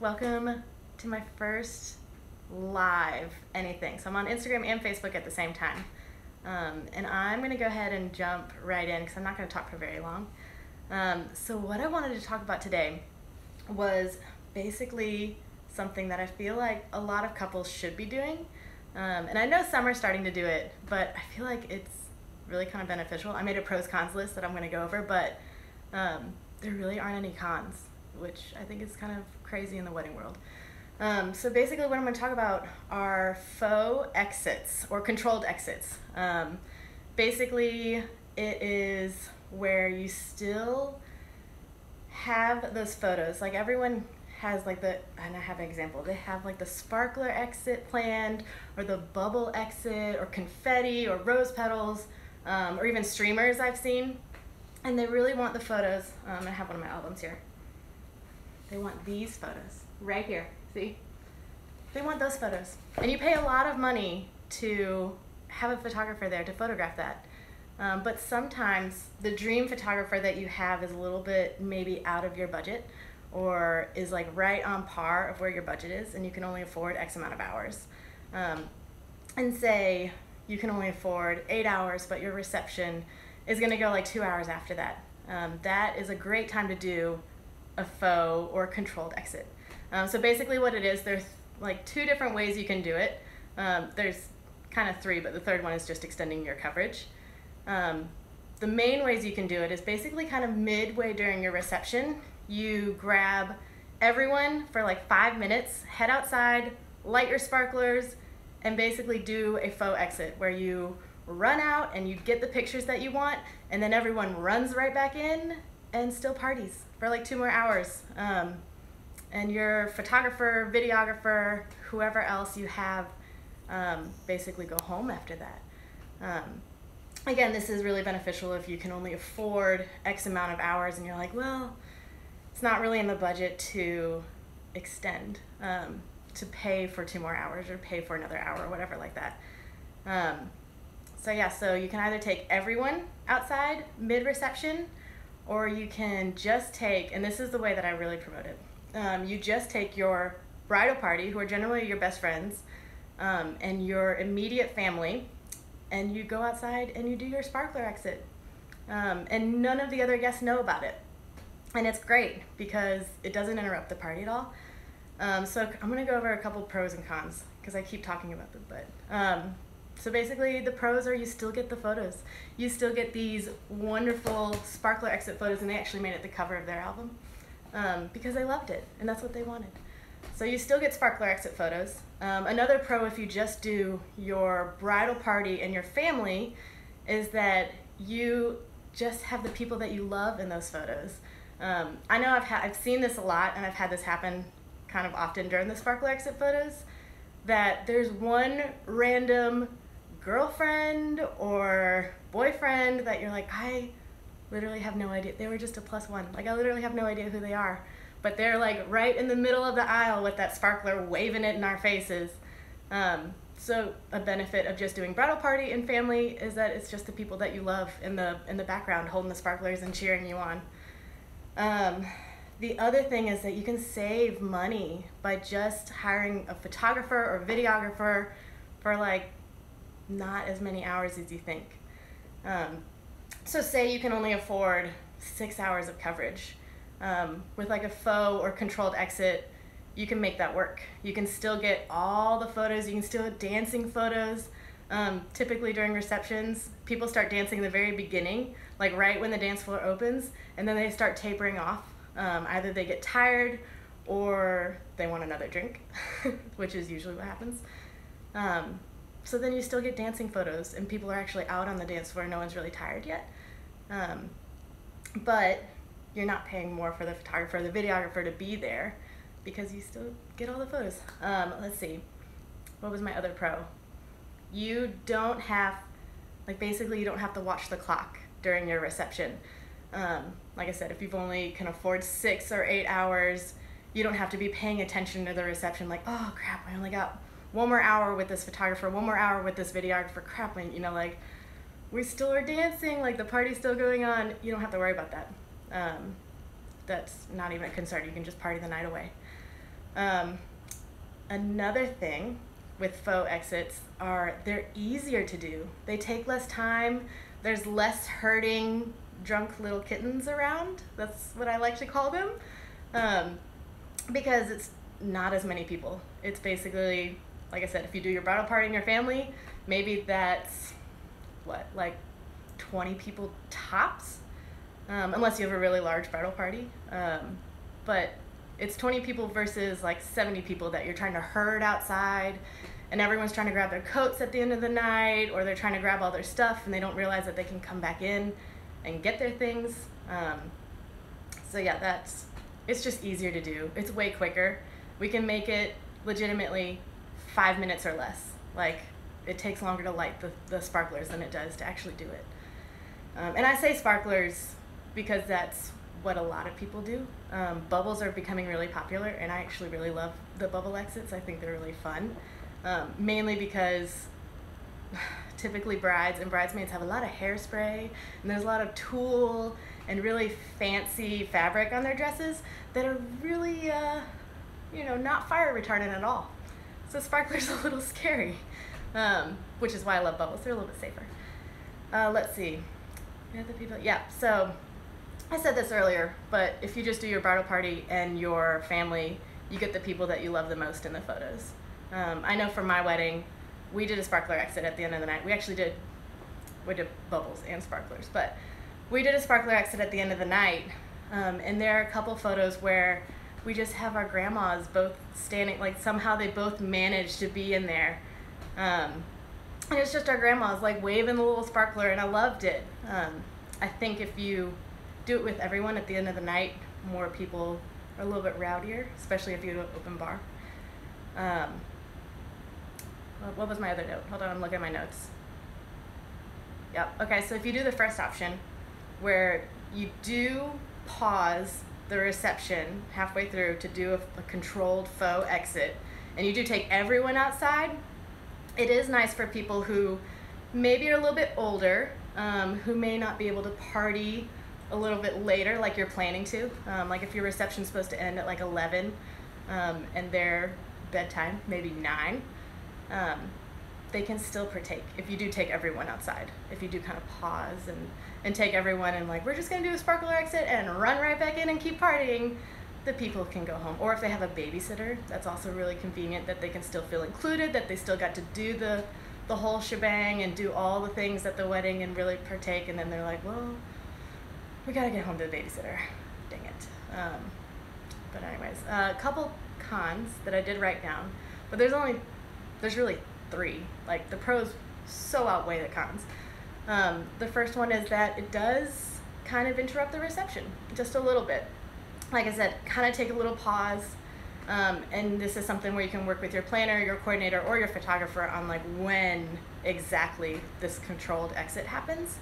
welcome to my first live anything. So I'm on Instagram and Facebook at the same time. Um, and I'm going to go ahead and jump right in because I'm not going to talk for very long. Um, so, what I wanted to talk about today was basically something that I feel like a lot of couples should be doing. Um, and I know some are starting to do it, but I feel like it's really kind of beneficial. I made a pros cons list that I'm going to go over, but um, there really aren't any cons, which I think is kind of crazy in the wedding world. Um, so basically, what I'm going to talk about are faux exits or controlled exits. Um, basically, it is where you still have those photos. Like everyone has like the, and I have an example. They have like the sparkler exit planned, or the bubble exit, or confetti, or rose petals, um, or even streamers I've seen. And they really want the photos. Um, I have one of my albums here. They want these photos right here. See? They want those photos. And you pay a lot of money to have a photographer there to photograph that. Um, but sometimes the dream photographer that you have is a little bit maybe out of your budget or is like right on par of where your budget is and you can only afford X amount of hours. Um, and say you can only afford eight hours, but your reception is going to go like two hours after that. Um, that is a great time to do a faux or controlled exit. Um, so basically, what it is, there's like two different ways you can do it. Um, there's kind of three, but the third one is just extending your coverage. Um, the main ways you can do it is basically kind of midway during your reception, you grab everyone for like five minutes, head outside, light your sparklers, and basically do a faux exit where you run out and you get the pictures that you want, and then everyone runs right back in and still parties for like two more hours. Um, and your photographer, videographer, whoever else you have, um, basically go home after that. Um, again, this is really beneficial if you can only afford X amount of hours and you're like, well, it's not really in the budget to extend, um, to pay for two more hours or pay for another hour or whatever like that. Um, so yeah, so you can either take everyone outside mid reception or you can just take, and this is the way that I really promote it um, you just take your bridal party, who are generally your best friends, um, and your immediate family, and you go outside and you do your sparkler exit. Um, and none of the other guests know about it. And it's great because it doesn't interrupt the party at all. Um, so I'm to go over a couple pros and cons because I keep talking about them. But um, so basically, the pros are you still get the photos. You still get these wonderful sparkler exit photos, and they actually made it the cover of their album um, because they loved it and that's what they wanted. So you still get sparkler exit photos. Um, another pro if you just do your bridal party and your family is that you just have the people that you love in those photos. Um, I know I've, I've seen this a lot and I've had this happen kind of often during the sparkler exit photos that there's one random girlfriend or boyfriend that you're like, I literally have no idea. They were just a plus one. Like I literally have no idea who they are. But they're like right in the middle of the aisle with that sparkler waving it in our faces. Um, so a benefit of just doing bridal party and family is that it's just the people that you love in the in the background holding the sparklers and cheering you on. Um, the other thing is that you can save money by just hiring a photographer or videographer for like not as many hours as you think. Um, so say you can only afford six hours of coverage. Um, with like a faux or controlled exit, you can make that work. You can still get all the photos, you can still get dancing photos. Um, typically during receptions, people start dancing in the very beginning, like right when the dance floor opens, and then they start tapering off. Um, either they get tired or they want another drink, which is usually what happens. Um, so then you still get dancing photos and people are actually out on the dance floor. No one's really tired yet. Um, but you're not paying more for the photographer the videographer to be there because you still get all the photos. Um, let's see. What was my other pro? You don't have like basically you don't have to watch the clock during your reception. Um, like i said if you've only can afford six or eight hours you don't have to be paying attention to the reception like oh crap i only got one more hour with this photographer, one more hour with this videographer. Crap, you know, like we still are dancing, like the party's still going on. You don't have to worry about that. Um, that's not even a concern. You can just party the night away. Um, another thing with faux exits are they're easier to do. They take less time. There's less hurting drunk little kittens around. That's what I like to call them. Um, because it's not as many people. It's basically, like I said, if you do your bridal party in your family, maybe that's what, like 20 people tops, um, unless you have a really large bridal party. Um, but it's 20 people versus like 70 people that you're trying to herd outside and everyone's trying to grab their coats at the end of the night or they're trying to grab all their stuff and they don't realize that they can come back in and get their things. Um, so yeah that's it's just easier to do. It's way quicker. We can make it legitimately five minutes or less like it takes longer to light the, the sparklers than it does to actually do it um, and i say sparklers because that's what a lot of people do. Um, bubbles are becoming really popular, and I actually really love the bubble exits. I think they're really fun, um, mainly because typically brides and bridesmaids have a lot of hairspray, and there's a lot of tulle and really fancy fabric on their dresses that are really, uh, you know, not fire retardant at all. So sparklers are a little scary, um, which is why I love bubbles. They're a little bit safer. Uh, let's see. Other people, yeah. So I said this earlier, but if you just do your bridal party and your family, you get the people that you love the most in the photos. Um, I know for my wedding, we did a sparkler exit at the end of the night. We actually did, we did bubbles and sparklers, but we did a sparkler exit at the end of the night. Um, and there are a couple photos where we just have our grandmas both standing, like somehow they both managed to be in there. Um, and it's just our grandmas like waving the little sparkler, and I loved it. Um, I think if you do it with everyone at the end of the night, more people are a little bit rowdier, especially if you do an open bar. Um, what was my other note? Hold on, I'm looking at my notes. Yep, okay, so if you do the first option, where you do pause the reception halfway through to do a, a controlled faux exit, and you do take everyone outside, it is nice for people who maybe are a little bit older, um, who may not be able to party a little bit later, like you're planning to. Um, like if your reception's supposed to end at like 11 um, and their bedtime, maybe 9, um, they can still partake if you do take everyone outside. If you do kind of pause and, and take everyone and like, we're just to do a sparkler exit and run right back in and keep partying, the people can go home. Or if they have a babysitter, that's also really convenient that they can still feel included, that they still got to do the, the whole shebang and do all the things at the wedding and really partake. And then they're like, well, we gotta get home to the babysitter. Dang it. Um, but anyways, a uh, couple cons that I did write down, but there's only there's really three. Like the pros so outweigh the cons. Um, the first one is that it does kind of interrupt the reception just a little bit. Like I said, kind of take a little pause. Um, and this is something where you can work with your planner, your coordinator, or your photographer on like when exactly this controlled exit happens.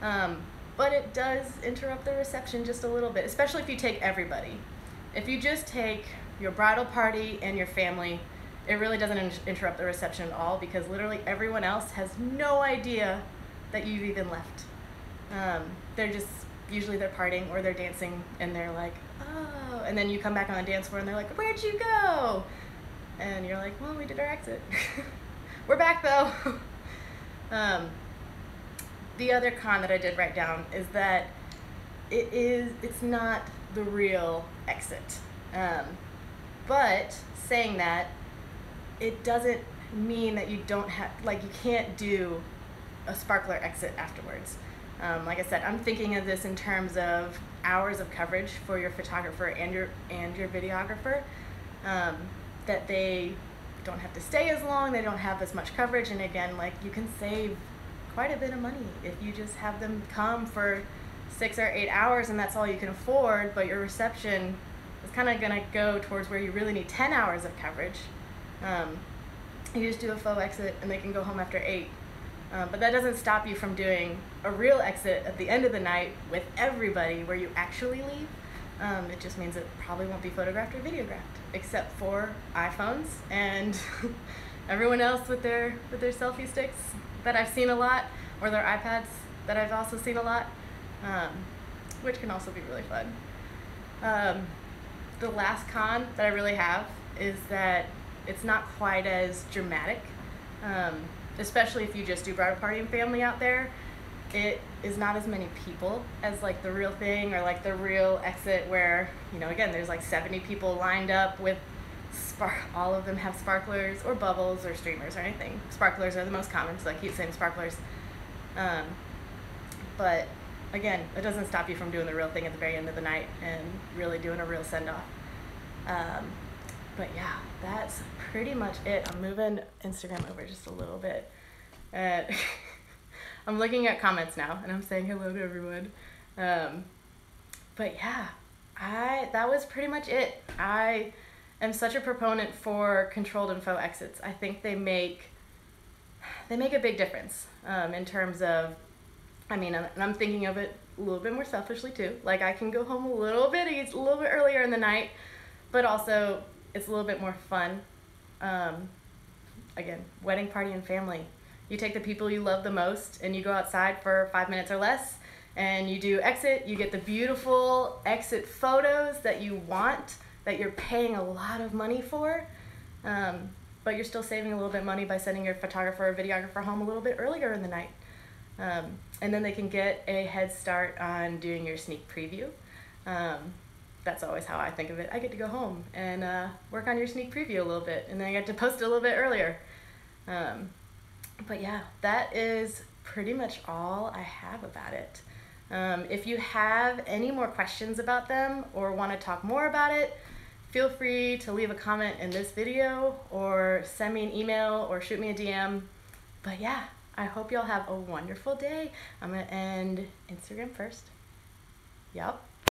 Um, but it does interrupt the reception just a little bit, especially if you take everybody. If you just take your bridal party and your family, it really doesn't in- interrupt the reception at all because literally everyone else has no idea that you've even left. Um, they're just usually they're partying or they're dancing and they're like, oh, and then you come back on the dance floor and they're like, where'd you go? And you're like, well, we did our exit. We're back though. um, the other con that I did write down is that it is it's not the real exit. Um, but saying that, it doesn't mean that you don't have like you can't do a sparkler exit afterwards. Um, like I said, I'm thinking of this in terms of hours of coverage for your photographer and your and your videographer. Um, that they don't have to stay as long, they don't have as much coverage, and again, like you can save quite a bit of money if you just have them come for six or eight hours and that's all you can afford, but your reception is kind of going to go towards where you really need 10 hours of coverage. Um, you just do a faux exit and they can go home after eight. Um, but that doesn't stop you from doing a real exit at the end of the night with everybody where you actually leave. Um, it just means it probably won't be photographed or videographed, except for iPhones and everyone else with their with their selfie sticks that I've seen a lot, or their iPads that I've also seen a lot, um, which can also be really fun. Um, the last con that I really have is that it's not quite as dramatic, um, especially if you just do bridal party and family out there. It is not as many people as like the real thing or like the real exit where you know again there's like 70 people lined up with spark all of them have sparklers or bubbles or streamers or anything sparklers are the most common so i keep saying sparklers um, but again it doesn't stop you from doing the real thing at the very end of the night and really doing a real send off um, but yeah that's pretty much it i'm moving instagram over just a little bit I'm looking at comments now and I'm saying hello to everyone. Um, but yeah, I that was pretty much it. I am such a proponent for controlled info exits. I think they make they make a big difference um, in terms of. I mean, and I'm thinking of it a little bit more selfishly too. Like I can go home a little bit, a little bit earlier in the night, but also it's a little bit more fun. Um, again, wedding party and family you take the people you love the most and you go outside for five minutes or less and you do exit. You get the beautiful exit photos that you want, that you're paying a lot of money for. Um, but you're still saving a little bit of money by sending your photographer or videographer home a little bit earlier in the night. Um, and then they can get a head start on doing your sneak preview. Um, that's always how I think of it. I get to go home and uh, work on your sneak preview a little bit, and then I get to post it a little bit earlier. Um, but yeah, that is pretty much all I have about it. Um, if you have any more questions about them or want to talk more about it, feel free to leave a comment in this video or send me an email or shoot me a DM. But yeah, I hope y'all have a wonderful day. I'm going to end Instagram first. Yup.